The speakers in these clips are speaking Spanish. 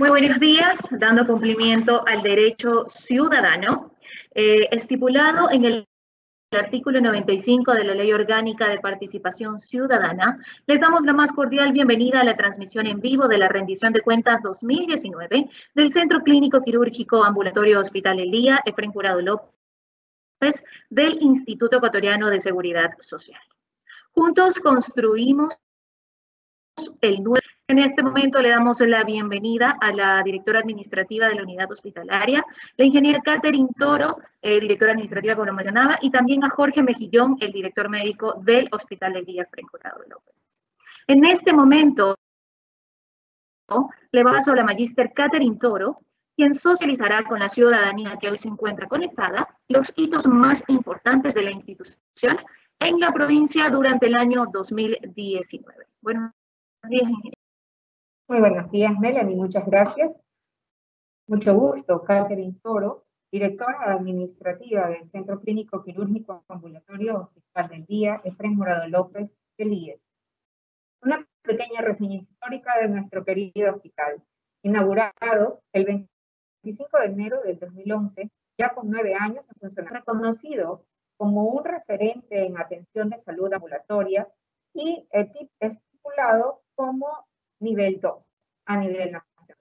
Muy buenos días, dando cumplimiento al derecho ciudadano eh, estipulado en el artículo 95 de la Ley Orgánica de Participación Ciudadana, les damos la más cordial bienvenida a la transmisión en vivo de la rendición de cuentas 2019 del Centro Clínico Quirúrgico Ambulatorio Hospital Elía, Efren Jurado López, del Instituto Ecuatoriano de Seguridad Social. Juntos construimos en este momento le damos la bienvenida a la directora administrativa de la unidad hospitalaria, la ingeniera Catherine Toro, eh, directora administrativa, como lo mencionaba, y también a Jorge Mejillón, el director médico del Hospital de Guía Franco López. En este momento le paso a la magíster Catherine Toro, quien socializará con la ciudadanía que hoy se encuentra conectada los hitos más importantes de la institución en la provincia durante el año 2019. Buenos Muy buenos días, Melanie, muchas gracias. Mucho gusto, Catherine Toro, directora administrativa del Centro Clínico Quirúrgico Ambulatorio Hospital del Día, Efraín Morado López, del IES. Una pequeña reseña histórica de nuestro querido hospital, inaugurado el 25 de enero del 2011, ya con nueve años en funcionamiento, reconocido como un referente en atención de salud ambulatoria y estipulado como nivel 2 a nivel nacional.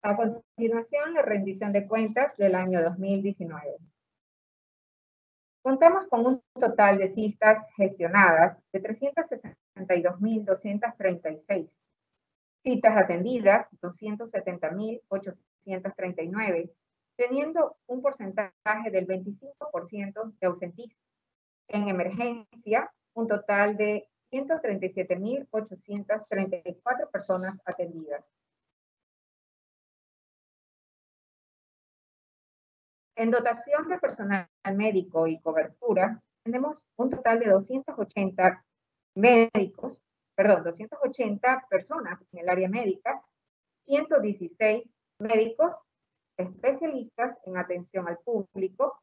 A continuación, la rendición de cuentas del año 2019. Contamos con un total de cistas gestionadas de 362.236 Citas atendidas, 270.839, teniendo un porcentaje del 25% de ausentismo. En emergencia, un total de 137.834 personas atendidas. En dotación de personal médico y cobertura, tenemos un total de 280 médicos, perdón, 280 personas en el área médica, 116 médicos especialistas en atención al público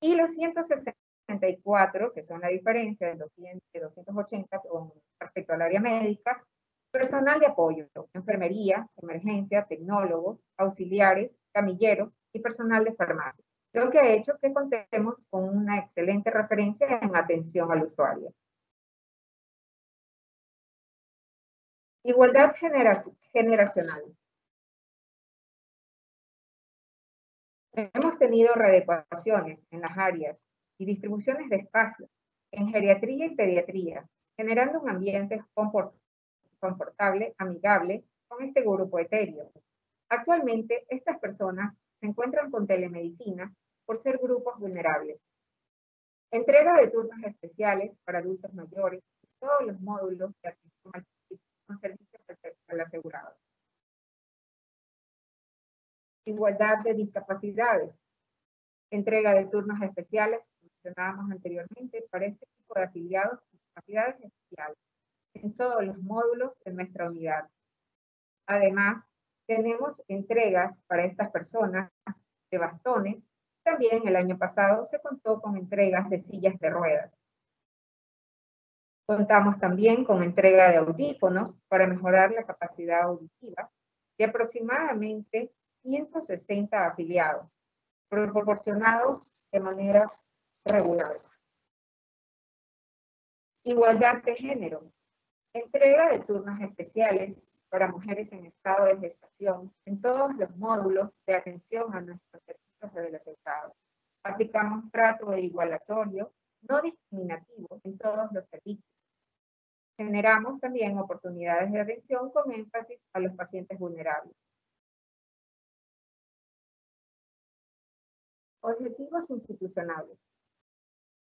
y los 164, que son la diferencia de 280 con respecto al área médica, personal de apoyo, enfermería, emergencia, tecnólogos, auxiliares, camilleros y personal de farmacia. Lo que ha hecho que contemos con una excelente referencia en atención al usuario. Igualdad generacional. Hemos tenido readecuaciones en las áreas y distribuciones de espacio en geriatría y pediatría, generando un ambiente confortable, amigable con este grupo etéreo. Actualmente, estas personas se encuentran con telemedicina por ser grupos vulnerables. Entrega de turnos especiales para adultos mayores, todos los módulos de atención con servicios al asegurado. Igualdad de discapacidades. Entrega de turnos especiales, mencionábamos anteriormente, para este tipo de afiliados con discapacidades especiales en todos los módulos de nuestra unidad. Además, tenemos entregas para estas personas de bastones. También el año pasado se contó con entregas de sillas de ruedas. Contamos también con entrega de audífonos para mejorar la capacidad auditiva de aproximadamente 160 afiliados, proporcionados de manera regular. Igualdad de género. Entrega de turnos especiales para mujeres en estado de gestación en todos los módulos de atención a nuestros servicios de Estado. Aplicamos trato igualatorio, no discriminativo en todos los servicios Generamos también oportunidades de atención con énfasis a los pacientes vulnerables. Objetivos institucionales.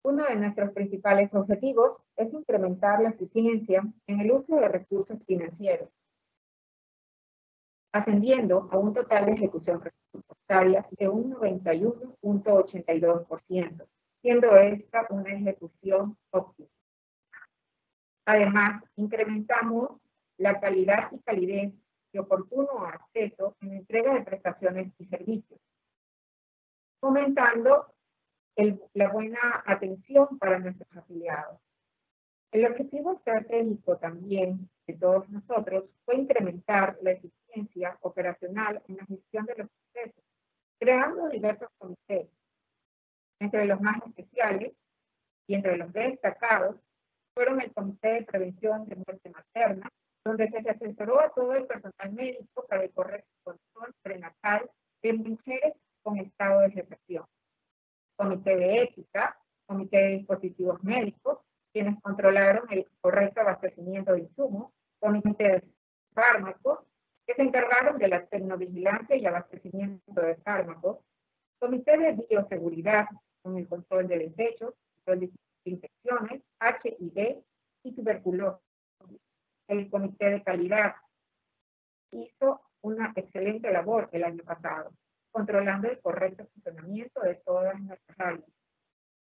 Uno de nuestros principales objetivos es incrementar la eficiencia en el uso de recursos financieros, ascendiendo a un total de ejecución presupuestaria de un 91.82%, siendo esta una ejecución óptima. Además, incrementamos la calidad y calidez y oportuno acceso en entrega de prestaciones y servicios, fomentando la buena atención para nuestros afiliados. El objetivo estratégico también de todos nosotros fue incrementar la eficiencia operacional en la gestión de los procesos, creando diversos comités. Entre los más especiales y entre los destacados fueron el Comité de Prevención de Muerte Materna, donde se asesoró a todo el personal médico para el correcto control prenatal de mujeres con estado de gestación. Comité de Ética, Comité de Dispositivos Médicos, quienes controlaron el correcto abastecimiento de insumos, Comité de Fármacos, que se encargaron de la tecnovigilancia y abastecimiento de fármacos, Comité de Bioseguridad, con el control de desechos, control infecciones, HIV y tuberculosis. El Comité de Calidad hizo una excelente labor el año pasado, controlando el correcto funcionamiento de todas nuestras áreas.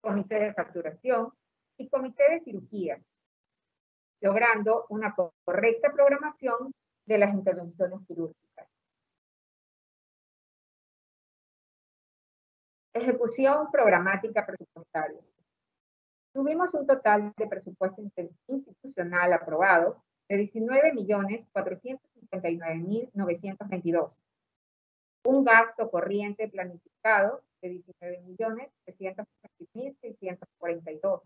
Comité de Facturación y Comité de Cirugía, logrando una correcta programación de las intervenciones quirúrgicas. Ejecución programática presupuestaria. Tuvimos un total de presupuesto institucional aprobado de 19.459.922. Un gasto corriente planificado de 19.320.642.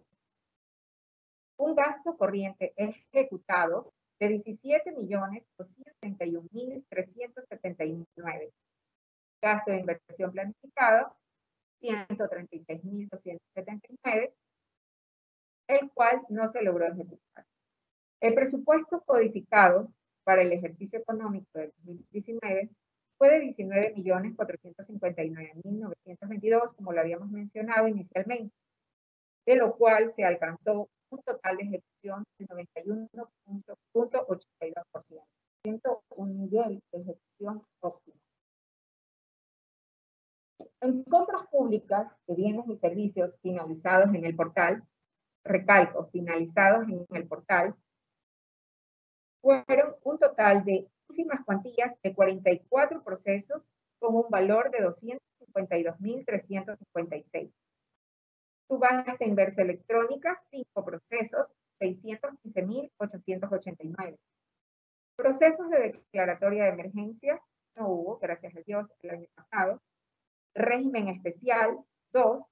Un gasto corriente ejecutado de 17.231.379. Gasto de inversión planificado, 136.279 el cual no se logró ejecutar. El presupuesto codificado para el ejercicio económico del 2019 fue de 19.459.922, como lo habíamos mencionado inicialmente, de lo cual se alcanzó un total de ejecución de 91.82%, siendo un nivel de ejecución óptimo. En compras públicas de bienes y servicios finalizados en el portal, recalcos finalizados en el portal fueron un total de últimas cuantías de 44 procesos con un valor de 252.356. Subasta inversa electrónica, 5 procesos, 615.889. Procesos de declaratoria de emergencia, no hubo, gracias a Dios, el año pasado. Régimen especial, 2,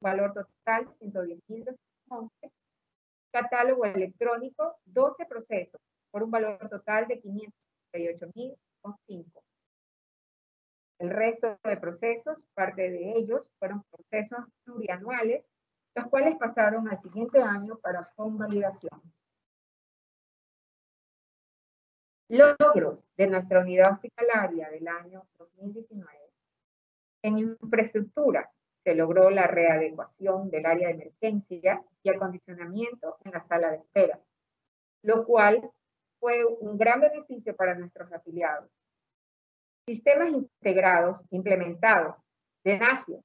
valor total 110.211, catálogo electrónico 12 procesos por un valor total de 538.005. El resto de procesos, parte de ellos, fueron procesos plurianuales, los cuales pasaron al siguiente año para convalidación. Logros de nuestra unidad hospitalaria del año 2019. En infraestructura, se logró la readecuación del área de emergencia y acondicionamiento en la sala de espera, lo cual fue un gran beneficio para nuestros afiliados. Sistemas integrados implementados de Nagios.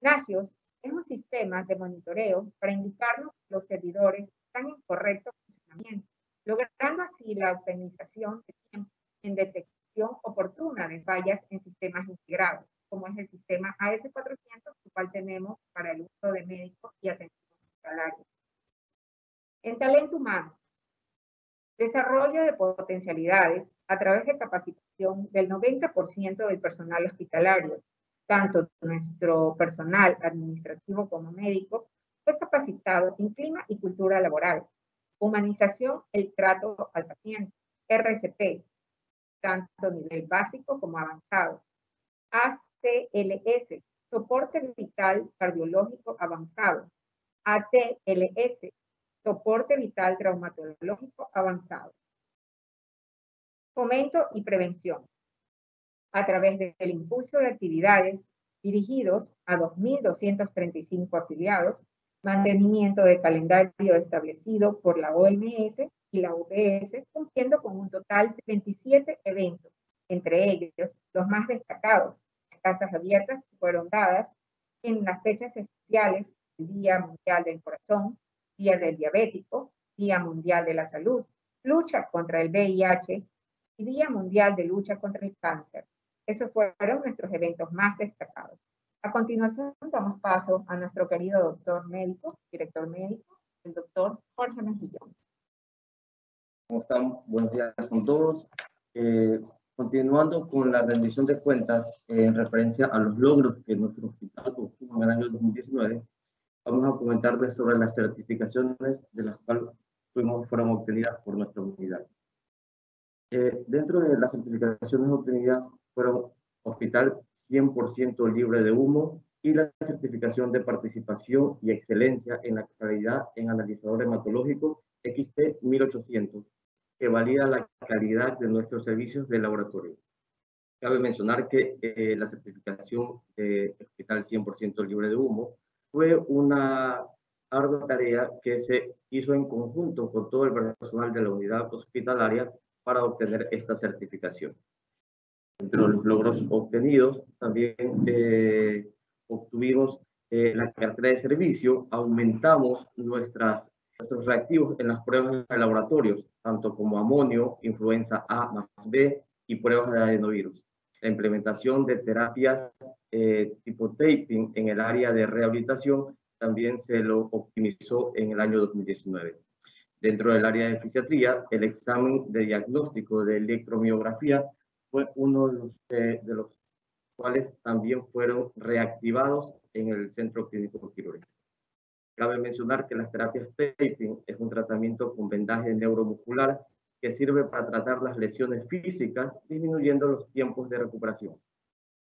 Nagios es un sistema de monitoreo para indicarnos los servidores están en correcto funcionamiento, logrando así la optimización de tiempo en detección oportuna de fallas en sistemas integrados como es el sistema AS400, el cual tenemos para el uso de médicos y atención hospitalaria. En talento humano, desarrollo de potencialidades a través de capacitación del 90% del personal hospitalario, tanto nuestro personal administrativo como médico, fue capacitado en clima y cultura laboral, humanización, el trato al paciente, RCP, tanto nivel básico como avanzado, ATLS, soporte vital cardiológico avanzado. ATLS, soporte vital traumatológico avanzado. Fomento y prevención. A través del impulso de actividades dirigidos a 2.235 afiliados, mantenimiento de calendario establecido por la OMS y la UPS, cumpliendo con un total de 27 eventos, entre ellos los más destacados, casas abiertas fueron dadas en las fechas especiales, Día Mundial del Corazón, Día del Diabético, Día Mundial de la Salud, lucha contra el VIH, y Día Mundial de Lucha contra el Cáncer. Esos fueron nuestros eventos más destacados. A continuación, damos paso a nuestro querido doctor médico, director médico, el doctor Jorge Mejillón. ¿Cómo están? Buenos días con todos. Eh, continuando con la rendición de cuentas eh, en referencia a los logros que nuestro hospital obtuvo en el año 2019, vamos a comentarles sobre las certificaciones de las cuales fuimos, fueron obtenidas por nuestra unidad. Eh, dentro de las certificaciones obtenidas fueron Hospital 100% libre de humo y la certificación de participación y excelencia en la calidad en analizador hematológico XT 1800, que valida la calidad de nuestros servicios de laboratorio. Cabe mencionar que eh, la certificación de Hospital 100% libre de humo fue una ardua tarea que se hizo en conjunto con todo el personal de la unidad hospitalaria para obtener esta certificación. Entre los logros obtenidos, también eh, obtuvimos eh, la cartera de servicio, aumentamos nuestras, nuestros reactivos en las pruebas de laboratorios, tanto como amonio, influenza A más B y pruebas de adenovirus. La implementación de terapias eh, tipo taping en el área de rehabilitación también se lo optimizó en el año 2019. Dentro del área de fisiatría, el examen de diagnóstico de electromiografía fue uno de los, eh, de los cuales también fueron reactivados en el centro clínico quirúrgico. Cabe mencionar que las terapias taping es un tratamiento con vendaje neuromuscular que sirve para tratar las lesiones físicas, disminuyendo los tiempos de recuperación.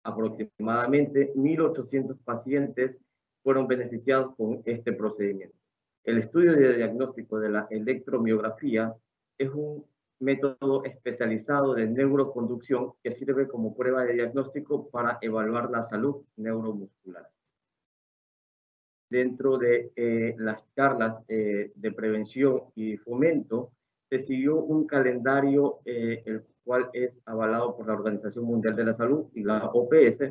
Aproximadamente 1.800 pacientes fueron beneficiados con este procedimiento. El estudio de diagnóstico de la electromiografía es un método especializado de neuroconducción que sirve como prueba de diagnóstico para evaluar la salud neuromuscular. Dentro de eh, las charlas eh, de prevención y fomento, se siguió un calendario eh, el cual es avalado por la Organización Mundial de la Salud y la OPS,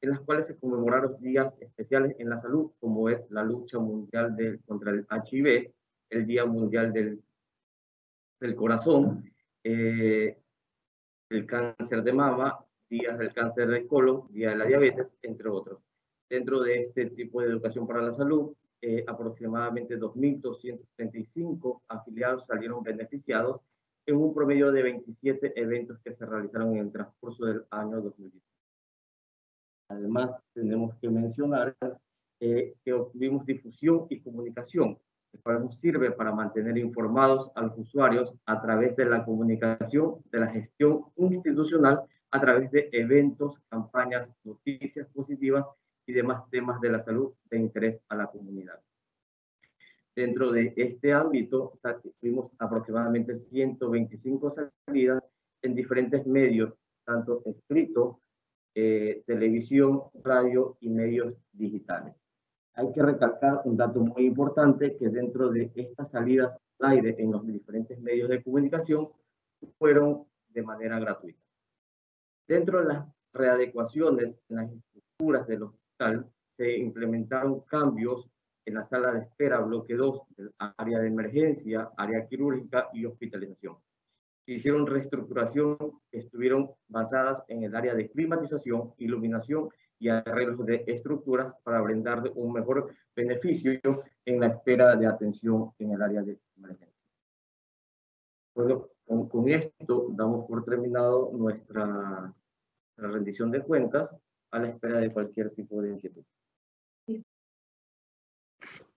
en las cuales se conmemoraron días especiales en la salud, como es la lucha mundial contra el HIV, el Día Mundial del, del Corazón, eh, el cáncer de mama, días del cáncer de colon, día de la diabetes, entre otros. Dentro de este tipo de educación para la salud, eh, aproximadamente 2.235 afiliados salieron beneficiados en un promedio de 27 eventos que se realizaron en el transcurso del año 2010. Además, tenemos que mencionar eh, que obtuvimos difusión y comunicación, el cual nos sirve para mantener informados a los usuarios a través de la comunicación, de la gestión institucional, a través de eventos, campañas, noticias positivas y demás temas de la salud de interés a la comunidad. Dentro de este ámbito, tuvimos aproximadamente 125 salidas en diferentes medios, tanto escrito eh, televisión, radio y medios digitales. Hay que recalcar un dato muy importante que dentro de estas salidas al aire en los diferentes medios de comunicación fueron de manera gratuita. Dentro de las readecuaciones en las estructuras del hospital se implementaron cambios en la sala de espera, bloque 2, área de emergencia, área quirúrgica y hospitalización hicieron reestructuración estuvieron basadas en el área de climatización, iluminación y arreglos de estructuras para brindar un mejor beneficio en la espera de atención en el área de emergencia. Bueno, con, esto damos por terminado nuestra, nuestra rendición de cuentas a la espera de cualquier tipo de inquietud.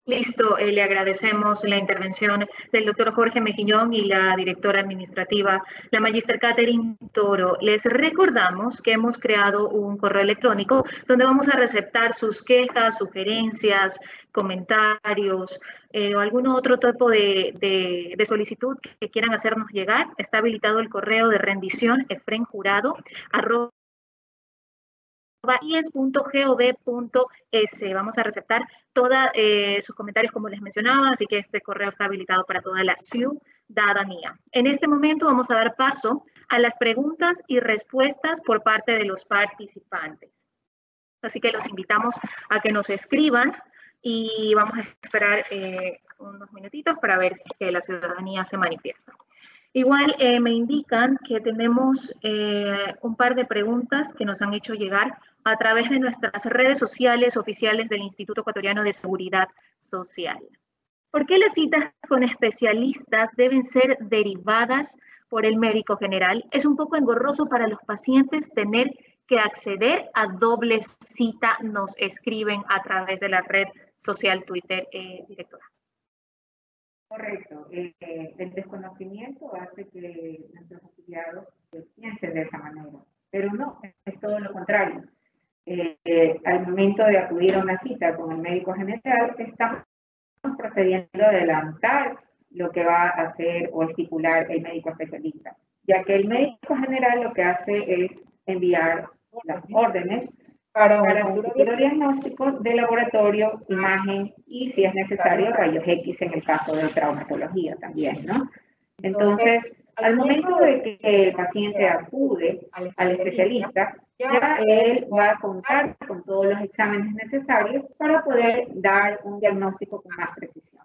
Listo, eh, le agradecemos la intervención del doctor Jorge Mejillón y la directora administrativa, la magíster Catherine Toro. Les recordamos que hemos creado un correo electrónico donde vamos a receptar sus quejas, sugerencias, comentarios eh, o algún otro tipo de, solicitud que quieran hacernos llegar. Está habilitado el correo de rendición efrenjurado Vamos a receptar todos eh, sus comentarios, como les mencionaba, así que este correo está habilitado para toda la ciudadanía. En este momento vamos a dar paso a las preguntas y respuestas por parte de los participantes. Así que los invitamos a que nos escriban y vamos a esperar eh, unos minutitos para ver si que la ciudadanía se manifiesta. Igual eh, me indican que tenemos eh, un par de preguntas que nos han hecho llegar a través de nuestras redes sociales oficiales del Instituto Ecuatoriano de Seguridad Social. ¿Por qué las citas con especialistas deben ser derivadas por el médico general? Es un poco engorroso para los pacientes tener que acceder a doble cita, nos escriben a través de la red social Twitter, eh, directora. Correcto. Eh, el desconocimiento hace que nuestros afiliados piensen de esa manera, pero no, es todo lo contrario. Eh, al momento de acudir a una cita con el médico general, estamos procediendo a adelantar lo que va a hacer o estipular el médico especialista, ya que el médico general lo que hace es enviar las órdenes para un futuro diagnóstico de laboratorio, imagen y, si es necesario, rayos X en el caso de traumatología también, ¿no? Entonces, al momento de que el paciente acude al especialista, ya él va a contar con todos los exámenes necesarios para poder dar un diagnóstico con más precisión.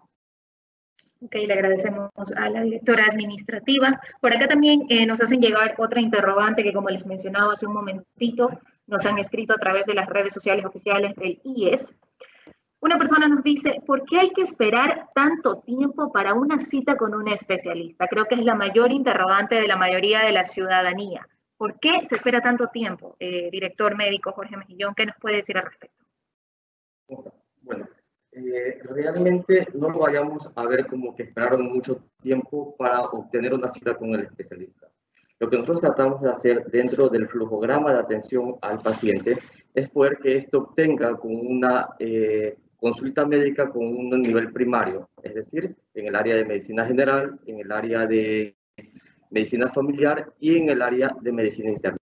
Ok, le agradecemos a la directora administrativa. Por acá también eh, nos hacen llegar otra interrogante que, como les mencionaba hace un momentito, nos han escrito a través de las redes sociales oficiales del IES. Una persona nos dice, ¿por qué hay que esperar tanto tiempo para una cita con un especialista? Creo que es la mayor interrogante de la mayoría de la ciudadanía. ¿Por qué se espera tanto tiempo? Eh, director médico Jorge Mejillón, ¿qué nos puede decir al respecto? Bueno, eh, realmente no lo vayamos a ver como que esperaron mucho tiempo para obtener una cita con el especialista. Lo que nosotros tratamos de hacer dentro del flujograma de atención al paciente es poder que esto obtenga con una eh, consulta médica con un nivel primario, es decir, en el área de medicina general, en el área de medicina familiar y en el área de medicina interna.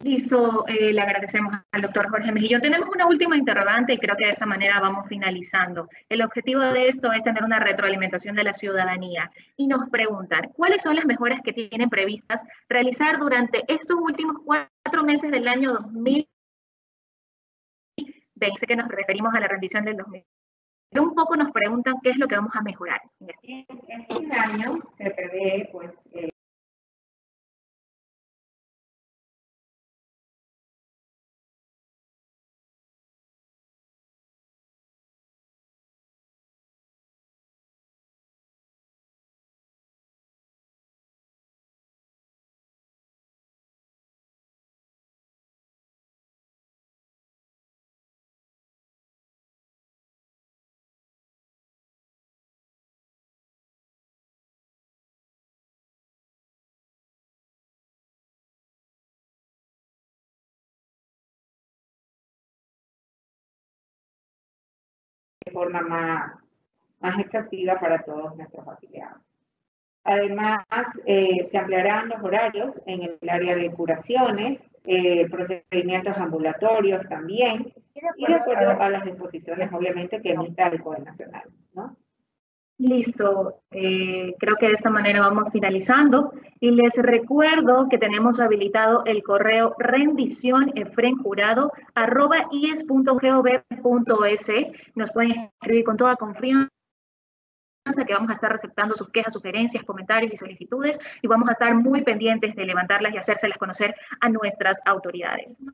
Listo, eh, le agradecemos al doctor Jorge Mejillón. Tenemos una última interrogante y creo que de esta manera vamos finalizando. El objetivo de esto es tener una retroalimentación de la ciudadanía y nos preguntan, ¿cuáles son las mejoras que tienen previstas realizar durante estos últimos cuatro meses del año 2020? Sé que nos referimos a la rendición del 2000. Pero un poco nos preguntan qué es lo que vamos a mejorar. En este año se prevé pues, eh, forma más, más exhaustiva para todos nuestros afiliados. Además, eh, se ampliarán los horarios en el área de curaciones, eh, procedimientos ambulatorios también, y de acuerdo a las disposiciones, obviamente, que emita el Poder Nacional. ¿no? Listo, eh, creo que de esta manera vamos finalizando y les recuerdo que tenemos habilitado el correo rendición arroba. Nos pueden escribir con toda confianza que vamos a estar receptando sus quejas, sugerencias, comentarios y solicitudes y vamos a estar muy pendientes de levantarlas y hacérselas conocer a nuestras autoridades.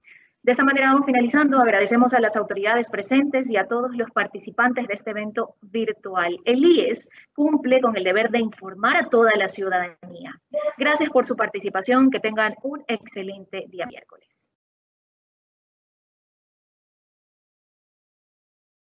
De esta manera vamos finalizando. Agradecemos a las autoridades presentes y a todos los participantes de este evento virtual. El IES cumple con el deber de informar a toda la ciudadanía. Gracias por su participación. Que tengan un excelente día miércoles.